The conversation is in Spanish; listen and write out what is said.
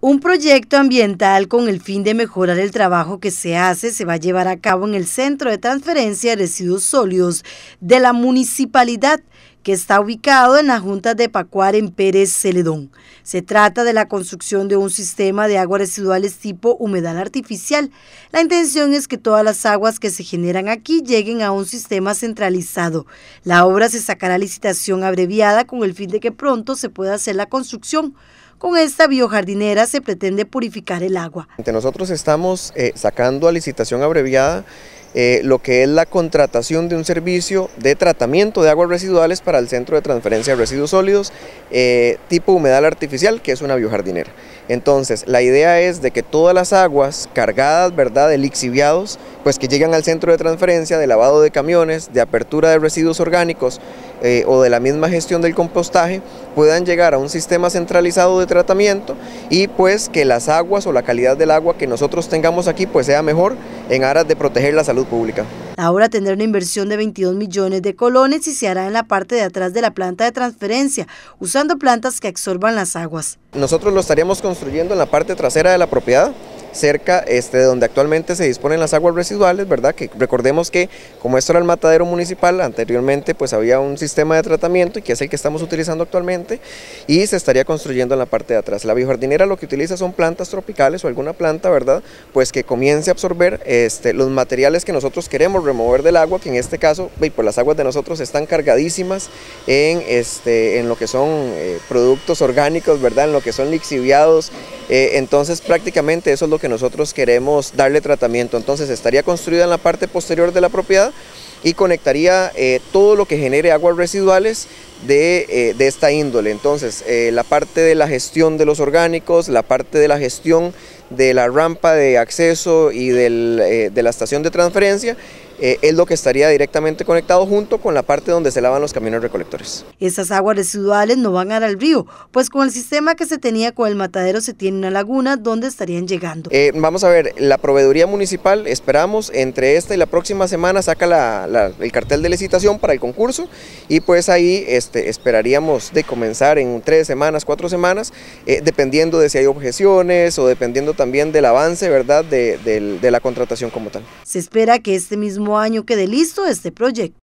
Un proyecto ambiental con el fin de mejorar el trabajo que se hace se va a llevar a cabo en el Centro de Transferencia de Residuos Sólidos de la Municipalidad, que está ubicado en la Junta de Pacuar en Pérez Celedón. Se trata de la construcción de un sistema de aguas residuales tipo humedal artificial. La intención es que todas las aguas que se generan aquí lleguen a un sistema centralizado. La obra se sacará licitación abreviada con el fin de que pronto se pueda hacer la construcción. Con esta biojardinera se pretende purificar el agua. Nosotros estamos eh, sacando a licitación abreviada eh, lo que es la contratación de un servicio de tratamiento de aguas residuales para el Centro de Transferencia de Residuos Sólidos eh, tipo humedal artificial, que es una biojardinera. Entonces, la idea es de que todas las aguas cargadas, ¿verdad?, de lixiviados, pues que llegan al centro de transferencia, de lavado de camiones, de apertura de residuos orgánicos eh, o de la misma gestión del compostaje, puedan llegar a un sistema centralizado de tratamiento y pues que las aguas o la calidad del agua que nosotros tengamos aquí pues sea mejor en aras de proteger la salud pública. La obra tendrá una inversión de 22 millones de colones y se hará en la parte de atrás de la planta de transferencia, usando plantas que absorban las aguas. Nosotros lo estaríamos construyendo en la parte trasera de la propiedad, cerca este, de donde actualmente se disponen las aguas residuales, ¿verdad? Que recordemos que como esto era el matadero municipal, anteriormente pues había un sistema de tratamiento y que es el que estamos utilizando actualmente y se estaría construyendo en la parte de atrás. La biojardinera lo que utiliza son plantas tropicales o alguna planta, ¿verdad? Pues que comience a absorber este, los materiales que nosotros queremos remover del agua, que en este caso, pues las aguas de nosotros están cargadísimas en, este, en lo que son eh, productos orgánicos, ¿verdad? En lo que son lixiviados, eh, entonces prácticamente eso es lo que nosotros queremos darle tratamiento. Entonces estaría construida en la parte posterior de la propiedad y conectaría eh, todo lo que genere aguas residuales de, eh, esta índole. Entonces, la parte de la gestión de los orgánicos, la parte de la gestión de la rampa de acceso y de la estación de transferencia eh, es lo que estaría directamente conectado junto con la parte donde se lavan los camiones recolectores. Esas aguas residuales no van a dar al río, pues con el sistema que se tenía con el matadero se tiene una laguna donde estarían llegando. Eh, vamos a ver, la proveeduría municipal, esperamos entre esta y la próxima semana saca el cartel de licitación para el concurso y pues ahí este, esperaríamos de comenzar en tres semanas, cuatro semanas, eh, dependiendo de si hay objeciones o dependiendo también del avance ¿verdad? de la contratación como tal. Se espera que este mismo año quede listo este proyecto.